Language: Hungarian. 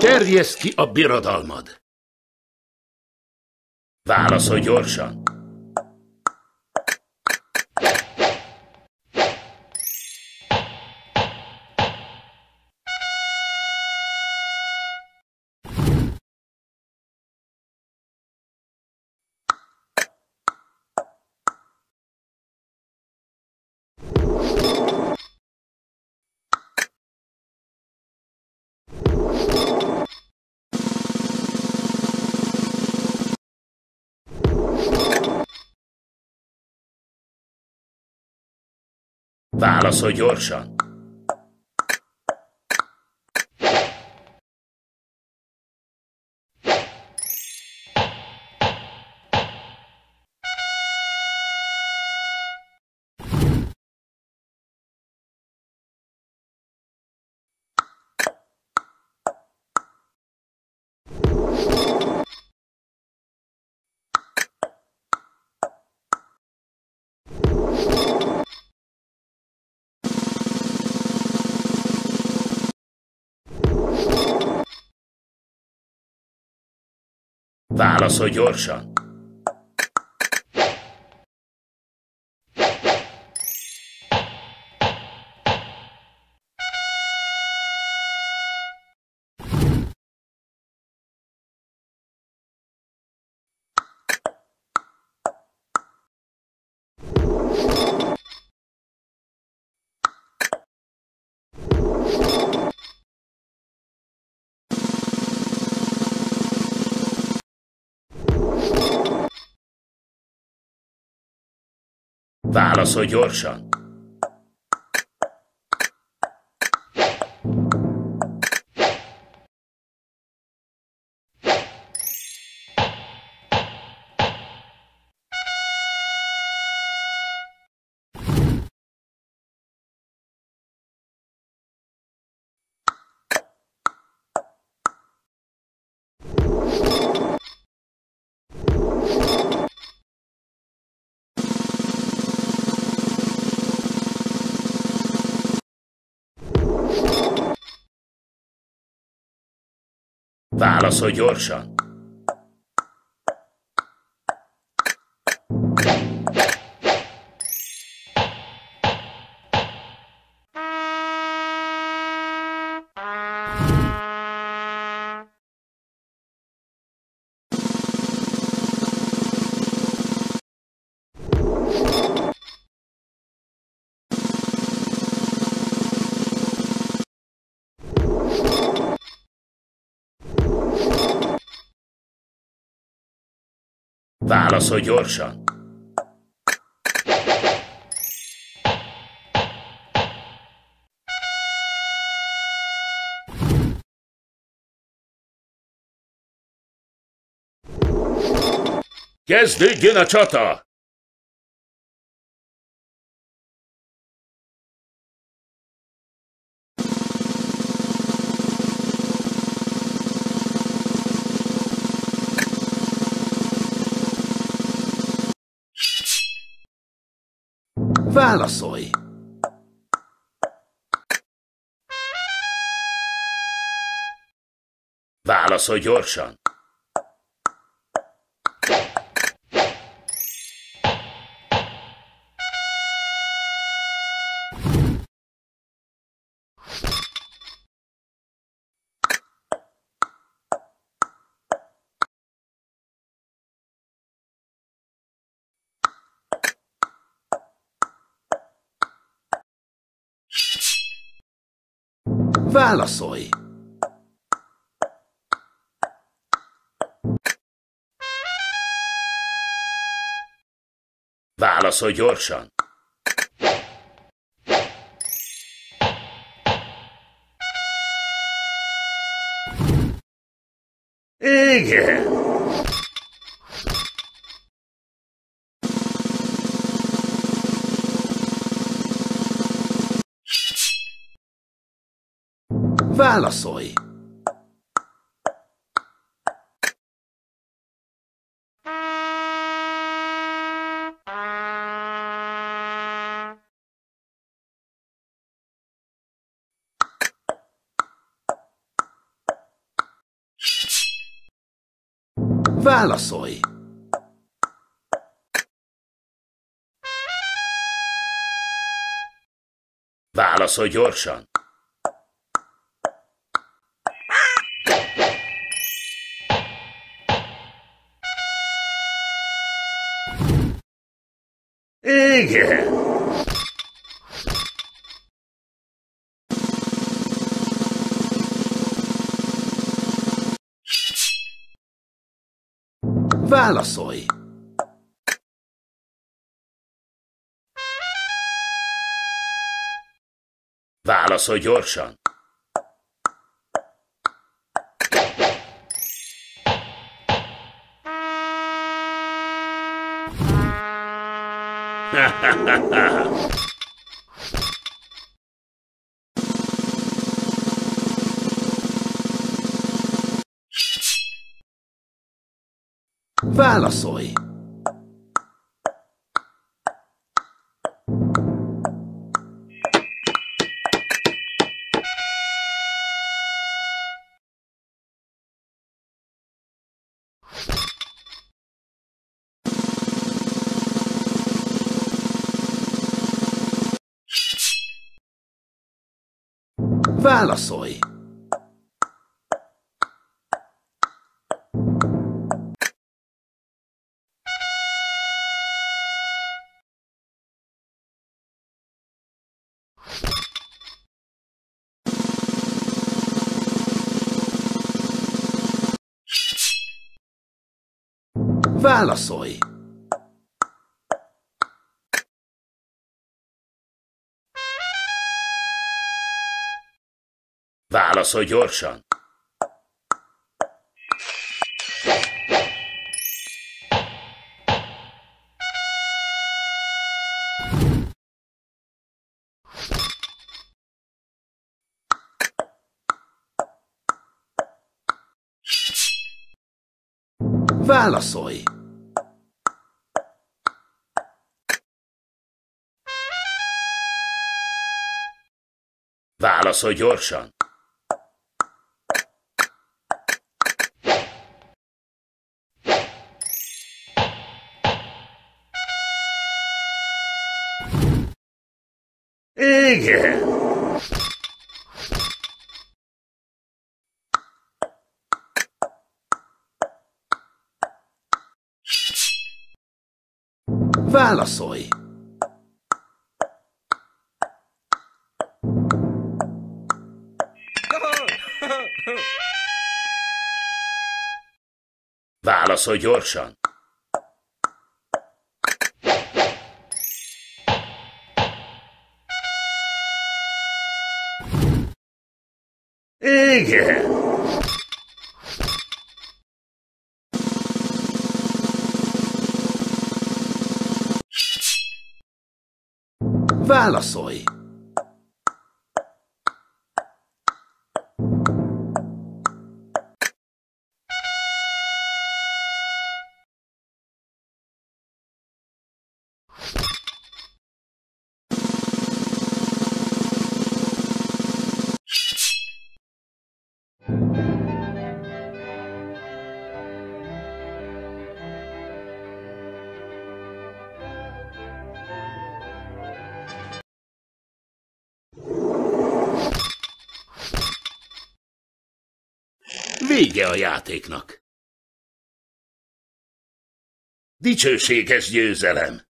Terjeszd ki a birodalmad. Válaszolj gyorsan. Válaszolj gyorsan! Válaszolj gyorsan! Válaszolj gyorsan! Válaszolj gyorsan! Válaszolj gyorsan! Kezdődjön a csata! Válaszolj! Válaszolj gyorsan! Válaszolj! Válaszolj gyorsan! Igen! Válaszolj! Válaszolj! Válaszolj gyorsan! Igen! Válaszolj! Válaszolj gyorsan! Válaszolj! Válaszolj! Válaszolj! Válaszolj gyorsan! Válaszolj! Válaszolj gyorsan! Válaszolj! Válaszolj gyorsan! Igen! Válaszolj! Vége a játéknak. Dicsőséges győzelem!